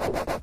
you